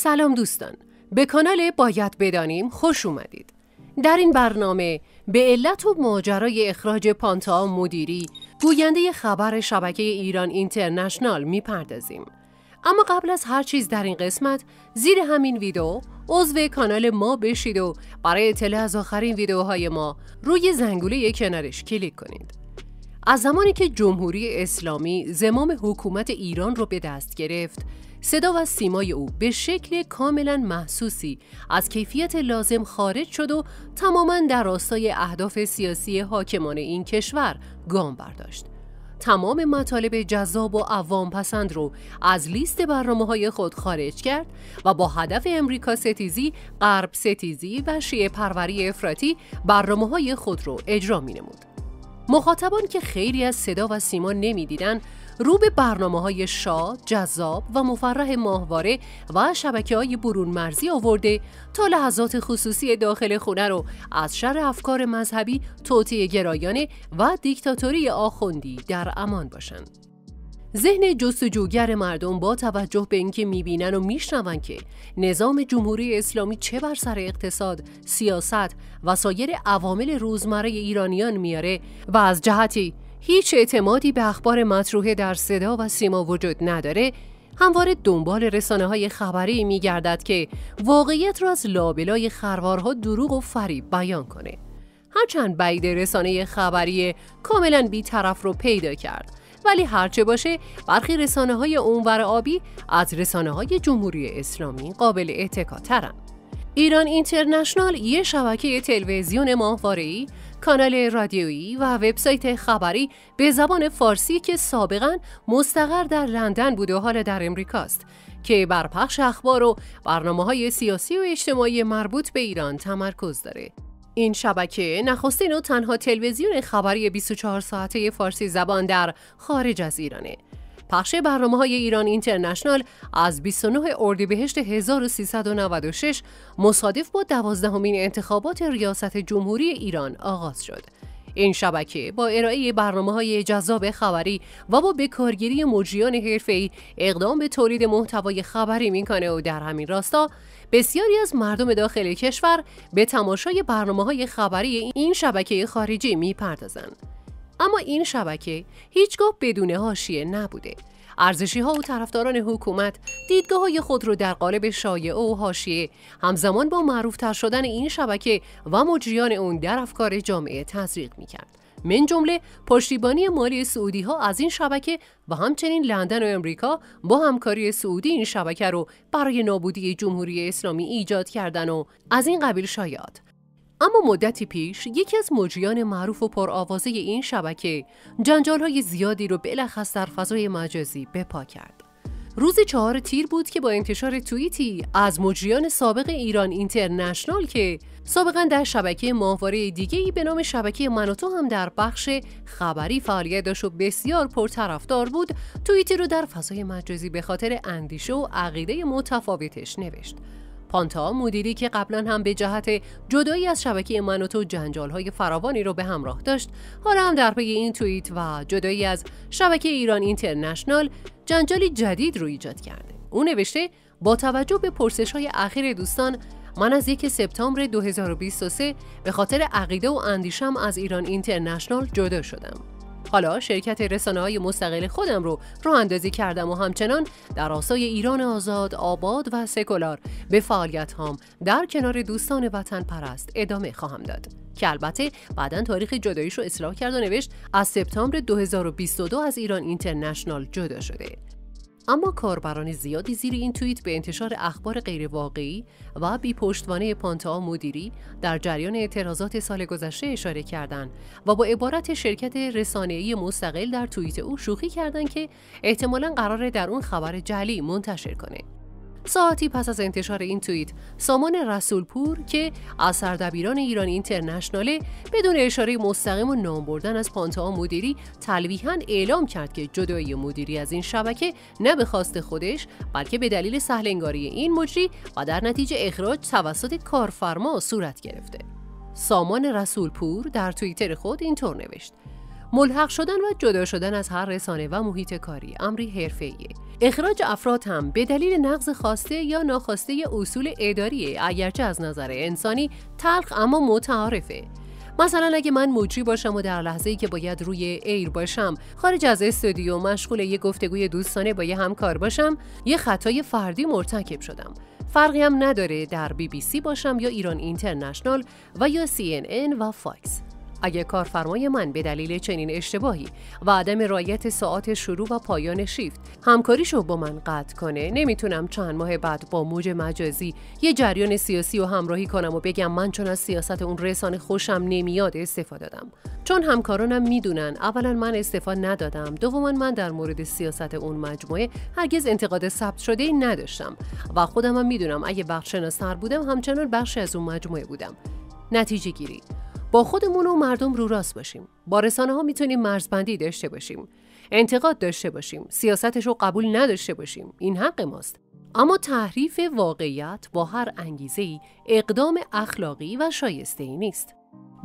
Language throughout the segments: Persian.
سلام دوستان. به کانال باید بدانیم خوش اومدید. در این برنامه به علت و ماجرای اخراج پانتا مدیری گوینده خبر شبکه ایران اینترنشنال می‌پردازیم. اما قبل از هر چیز در این قسمت زیر همین ویدیو عضو کانال ما بشید و برای اطلاع از آخرین ویدیوهای ما روی زنگوله کنارش کلیک کنید. از زمانی که جمهوری اسلامی زمام حکومت ایران رو به دست گرفت صدا و سیمای او به شکل کاملا محسوسی از کیفیت لازم خارج شد و تماما در راستای اهداف سیاسی حاکمان این کشور گام برداشت. تمام مطالب جذاب و عوام پسند رو از لیست برنامه های خود خارج کرد و با هدف امریکا ستیزی، غرب ستیزی و شیعه پروری افراطی برنامه های خود رو اجرا می نمود. مخاطبان که خیلی از صدا و سیما نمی‌دیدند رو به برنامه های شاد، جذاب و مفرح ماهواره و شبکه های برون مرزی آورده تا لحظات خصوصی داخل خونه رو از شر افکار مذهبی، توطئه گرایانه و دیکتاتوری آخوندی در امان باشند. ذهن جستجوگر مردم با توجه به اینکه می‌بینن و میشنون که نظام جمهوری اسلامی چه بر سر اقتصاد، سیاست و سایر عوامل روزمره ایرانیان میاره و از جهتی هیچ اعتمادی به اخبار مطروحه در صدا و سیما وجود نداره همواره دنبال رسانه های خبری می گردد که واقعیت را از لابلای خروارها دروغ و فریب بیان کنه. هرچند بعید رسانه خبری کاملا بیطرف رو پیدا کرد ولی هرچه باشه برخی رسانه های اونور آبی از رسانه های جمهوری اسلامی قابل اعتقادترن. ایران اینترنشنال یه شبکه تلویزیون ماهواره‌ای کانال رادیویی و وبسایت خبری به زبان فارسی که سابقا مستقر در لندن بوده و حال در امریکاست که بر پخش اخبار و برنامه های سیاسی و اجتماعی مربوط به ایران تمرکز داره. این شبکه نخستین و تنها تلویزیون خبری 24 ساعته فارسی زبان در خارج از ایرانه پخش برنامه های ایران اینترنشنال از 29 اردیبهشت 1396 مصادف با دوازدهمین انتخابات ریاست جمهوری ایران آغاز شد. این شبکه با ارائه برنامه های جذاب خبری و با بکارگیری مجریان حرفه‌ای اقدام به تولید محتوای خبری می‌کنه و در همین راستا بسیاری از مردم داخل کشور به تماشای برنامه های خبری این شبکه خارجی می‌پردازند. اما این شبکه هیچگاه بدون حاشیه نبوده ارزشی ها و طرفداران حکومت دیدگاه های خود را در قالب شایعه و حاشیه همزمان با معروفتر شدن این شبکه و مجریان اون در افکار جامعه تزریق می کرد. من جمله پشتیبانی مالی سعودی ها از این شبکه و همچنین لندن و امریکا با همکاری سعودی این شبکه رو برای نابودی جمهوری اسلامی ایجاد کردن و از این قبیل شایعات اما مدتی پیش یکی از مجریان معروف و پرآوازه این شبکه جنجال های زیادی رو بلخص در فضای مجازی بپا کرد. روز چهار تیر بود که با انتشار توییتی از مجریان سابق ایران اینترنشنال که سابقا در شبکه ماهواره دیگری به نام شبکه منوتو هم در بخش خبری فعالیت داشت و بسیار پرطرفدار بود توییتی رو در فضای مجازی به خاطر اندیشه و عقیده متفاوتش نوشت پانتا مدیری که قبلا هم به جهت جدایی از شبکه منوتو جنجال های فراوانی رو به همراه داشت حالا هم در پی این توییت و جدایی از شبکه ایران اینترنشنال جنجالی جدید رو ایجاد کرده. او نوشته با توجه به پرسش های اخیر دوستان من از یک سپتامبر 2023 به خاطر عقیده و اندیشم از ایران اینترنشنال جدا شدم. حالا شرکت رسانه های مستقل خودم رو راه اندازی کردم و همچنان در آسای ایران آزاد، آباد و سکولار به فعالیت هم در کنار دوستان وطن پرست ادامه خواهم داد. که البته بعدا تاریخ جداییش رو اصلاح کرد و نوشت از سپتامبر 2022 از ایران اینترنشنال جدا شده. اما کاربران زیادی زیر این توییت به انتشار اخبار غیرواقعی و بی پشتوانه پانتا مدیری در جریان اعتراضات سال گذشته اشاره کردند و با عبارت شرکت رسانه‌ای مستقل در توییت او شوخی کردند که احتمالا قراره در اون خبر جعلی منتشر کنه. ساعتی پس از انتشار این توییت. سامان رسولپور که از سردبیران ایران اینترنشناله بدون اشاره مستقیم و نام بردن از پانتا مدیری تلویحا اعلام کرد که جدایی مدیری از این شبکه نه به خواست خودش بلکه به دلیل سهلنگاری این مجری و در نتیجه اخراج توسط کارفرما صورت گرفته. سامان رسولپور در توییتر خود اینطور نوشت. ملحق شدن و جدا شدن از هر رسانه و محیط کاری. امری حرفه‌ایه. اخراج افراد هم به دلیل نقض خواسته یا ناخواسته اصول اداری اگرچه از نظر انسانی تلخ اما متعارفه. مثلا اگه من مجری باشم و در لحظه ای که باید روی air باشم خارج از استودیو مشغول یه گفتگوی دوستانه با یه همکار باشم یه خطای فردی مرتکب شدم. فرقی هم نداره در بی بی سی باشم یا ایران اینترنشنال و یا سی ان ان و فاکس اگر کارفرمای من به دلیل چنین اشتباهی و عدم رایت ساعت شروع و پایان شیفت همکاریشو با من قطع کنه نمی‌تونم چند ماه بعد با موج مجازی یه جریان سیاسی و همراهی کنم و بگم من چون از سیاست اون رسانه خوشم نمیاد استفاده دادم. چون همکارانم می‌دونن اولا من استفا ندادم دوما من در مورد سیاست اون مجموعه هرگز انتقاد ثبت شده ای نداشتم و خودم هم می‌دونم اگه بخش بودم همچنان بخشی از اون مجموعه بودم. نتیجه گیری. با خودمون و مردم رو راست باشیم. با رسانه ها می‌تونیم مرزبندی داشته باشیم. انتقاد داشته باشیم. سیاستش رو قبول نداشته باشیم. این حق ماست. اما تحریف واقعیت با هر انگیزه ای اقدام اخلاقی و شایسته ای نیست.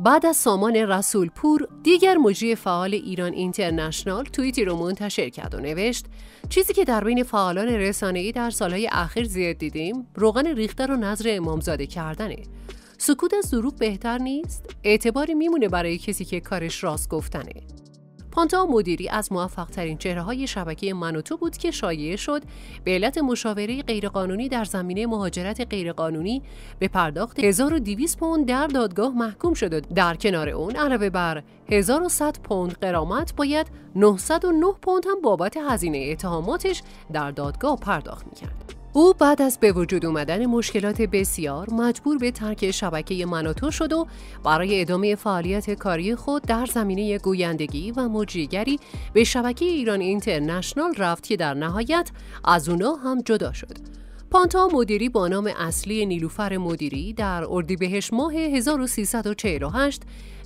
بعد از سامان رسول پور دیگر مجری فعال ایران اینترنشنال توییتی رو منتشر کرد و نوشت چیزی که در بین فعالان رسانه‌ای در سالهای اخیر زیاد دیدیم روغن ریخته رو نظر امامزاده کردنه. سکوت از ظروف بهتر نیست اعتباری میمونه برای کسی که کارش راست گفتنه پانتا مدیری از موفق ترین چهره های شبکه منوتو بود که شایع شد به علت مشاوره غیرقانونی در زمینه مهاجرت غیرقانونی به پرداخت 1200 پوند در دادگاه محکوم شده در کنار اون علاوه بر 1100 پوند قرامت باید 909 پوند هم بابت هزینه اتهاماتش در دادگاه پرداخت می‌کرد. او بعد از به وجود اومدن مشکلات بسیار مجبور به ترک شبکه مناتو شد و برای ادامه فعالیت کاری خود در زمینه گویندگی و مجریگری به شبکه ایران اینترنشنال رفت که در نهایت از اونا هم جدا شد. پانتا مدیری با نام اصلی نیلوفر مدیری در اردیبهشت ماه 1348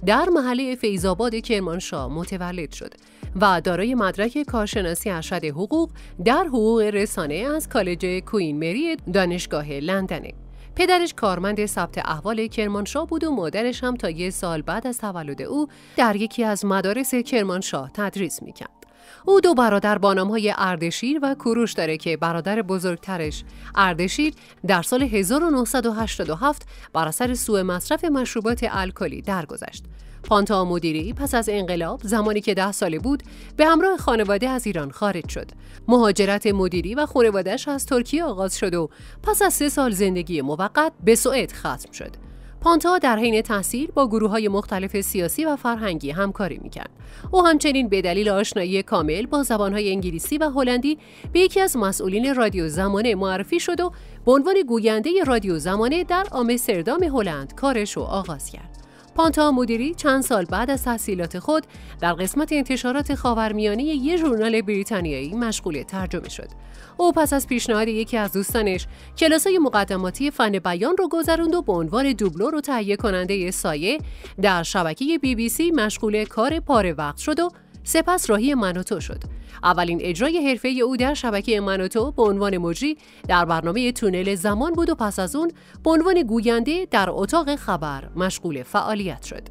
در محله فیضآباد کرمانشاه متولد شد و دارای مدرک کارشناسی ارشد حقوق در حقوق رسانه از کالج کوین مری دانشگاه لندنه. پدرش کارمند ثبت احوال کرمانشاه بود و مادرش هم تا یه سال بعد از تولد او در یکی از مدارس کرمانشاه تدریس می‌کرد. او دو برادر با های اردشیر و کوروش داره که برادر بزرگترش اردشیر در سال 1987 بر اثر سوء مصرف مشروبات الکلی درگذشت. پانتا مدیری پس از انقلاب زمانی که ده ساله بود به همراه خانواده از ایران خارج شد. مهاجرت مدیری و خانوادهش از ترکیه آغاز شد و پس از سه سال زندگی موقت به سوئد ختم شد. پانتا در حین تحصیل با گروه های مختلف سیاسی و فرهنگی همکاری می‌کرد. او همچنین به دلیل آشنایی کامل با زبانهای انگلیسی و هلندی به یکی از مسئولین رادیو زمانه معرفی شد و به عنوان گوینده رادیو زمانه در آمستردام هلند کارش رو آغاز کرد. پانتا مدیری چند سال بعد از تحصیلات خود در قسمت انتشارات خاورمیانه یک ژورنال بریتانیایی مشغول ترجمه شد. او پس از پیشنهاد یکی از دوستانش کلاسای مقدماتی فن بیان رو گذروند و به عنوان دوبلور و تهیه کننده سایه در شبکه بی بی سی مشغول کار پاره وقت شد و سپس راهی منوتو شد. اولین اجرای حرفه او در شبکه منوتو به عنوان مجری در برنامه تونل زمان بود و پس از اون به عنوان گوینده در اتاق خبر مشغول فعالیت شد.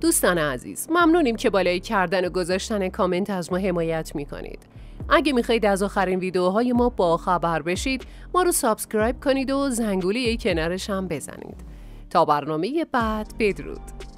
دوستان عزیز ممنونیم که با like کردن و گذاشتن کامنت از ما حمایت می‌کنید. اگه می‌خواهید از آخرین ویدیوهای ما با خبر بشید ما رو subscribe کنید و زنگوله کنارش هم بزنید تا برنامه بعد بدرود